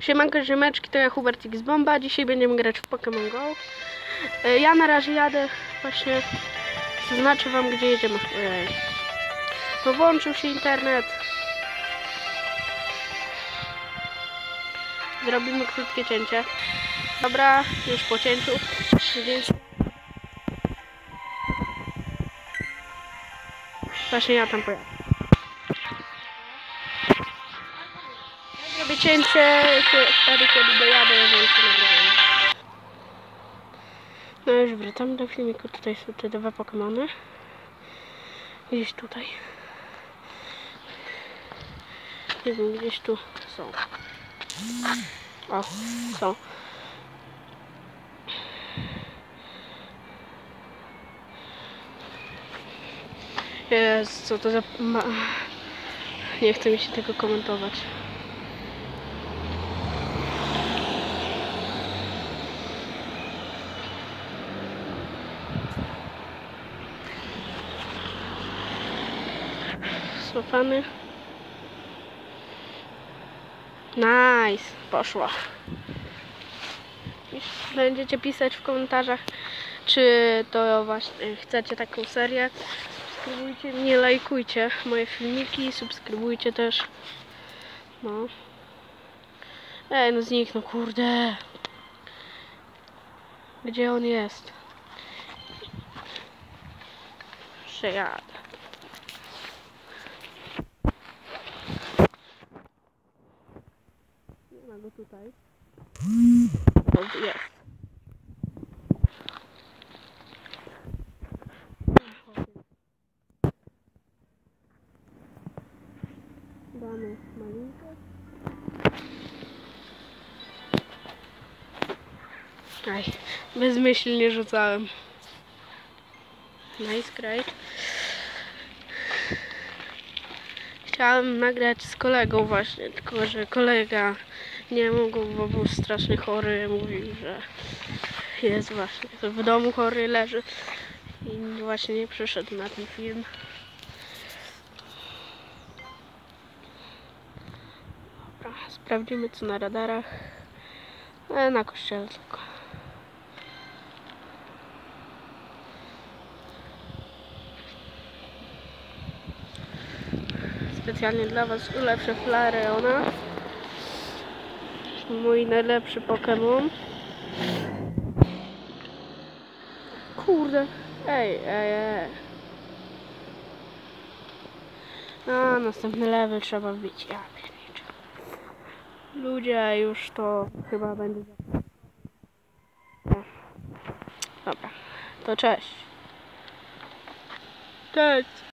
Siemanko, ziemeczki, to ja Hubert X Bomba. Dzisiaj będziemy grać w Pokémon Go. E, Ja na razie jadę, właśnie zaznaczę wam gdzie jedziemy. Bo włączył się internet. Zrobimy krótkie cięcie. Dobra, już po cięciu. Właśnie ja tam pojadę. Cięcie się- wtedy, kiedy dojadę, się nagrałem. No już wracam do filmiku. Tutaj są te dwa Pokemony. Gdzieś tutaj. Nie wiem, gdzieś tu są. O, są. Jest, co to za... Ma... Nie chce mi się tego komentować. Złapany. Nice, poszło. Będziecie pisać w komentarzach, czy to właśnie chcecie taką serię. Subskrybujcie mnie, lajkujcie moje filmiki, subskrybujcie też. No. Ej, no zniknął, kurde. Gdzie on jest? Przejadę. Nie ma go tutaj. Jest. Damy malinkę. Aj, bezmyślnie rzucałem. Nice, great. Chciałem nagrać z kolegą właśnie, tylko że kolega nie mógł, bo był strasznie chory. Mówił, że jest właśnie w domu chory, leży i właśnie nie przyszedł na ten film. Dobra, sprawdzimy co na radarach. E, na kościele tylko. Specjalnie dla Was ulepszę Mój najlepszy Pokémon. Kurde. Ej, ej, ej. A, następny level trzeba wbić. Ja pierniczę. Ludzie, już to chyba Nie. Dobra, to cześć. Cześć.